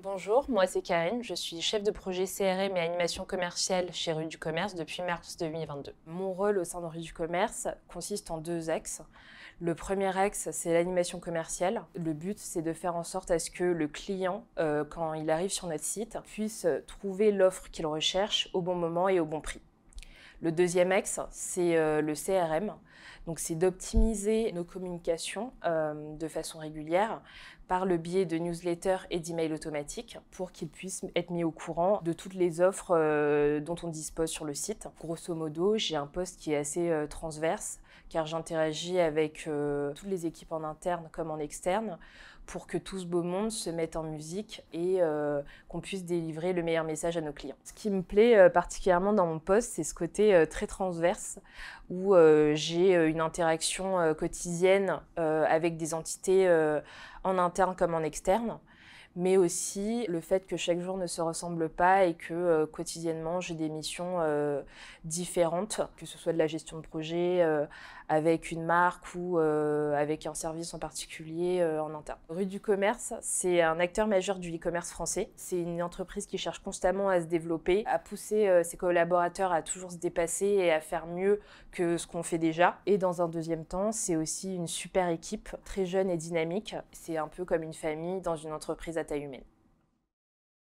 Bonjour, moi c'est Karine, je suis chef de projet CRM et animation commerciale chez Rue du Commerce depuis mars 2022. Mon rôle au sein de Rue du Commerce consiste en deux axes. Le premier axe, c'est l'animation commerciale. Le but, c'est de faire en sorte à ce que le client, euh, quand il arrive sur notre site, puisse trouver l'offre qu'il recherche au bon moment et au bon prix. Le deuxième axe, c'est euh, le CRM. Donc, c'est d'optimiser nos communications euh, de façon régulière par le biais de newsletters et d'emails automatiques pour qu'ils puissent être mis au courant de toutes les offres euh, dont on dispose sur le site. Grosso modo, j'ai un poste qui est assez transverse car j'interagis avec toutes les équipes en interne comme en externe pour que tout ce beau monde se mette en musique et qu'on puisse délivrer le meilleur message à nos clients. Ce qui me plaît particulièrement dans mon poste, c'est ce côté euh, très transverse où euh, j'ai euh, une interaction quotidienne avec des entités en interne comme en externe mais aussi le fait que chaque jour ne se ressemble pas et que quotidiennement j'ai des missions différentes, que ce soit de la gestion de projet avec une marque ou avec un service en particulier en interne. Rue du Commerce, c'est un acteur majeur du e-commerce français. C'est une entreprise qui cherche constamment à se développer, à pousser ses collaborateurs à toujours se dépasser et à faire mieux que ce qu'on fait déjà. Et dans un deuxième temps, c'est aussi une super équipe, très jeune et dynamique. C'est un peu comme une famille dans une entreprise à taille humaine.